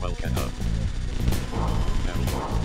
Volcano. Metal.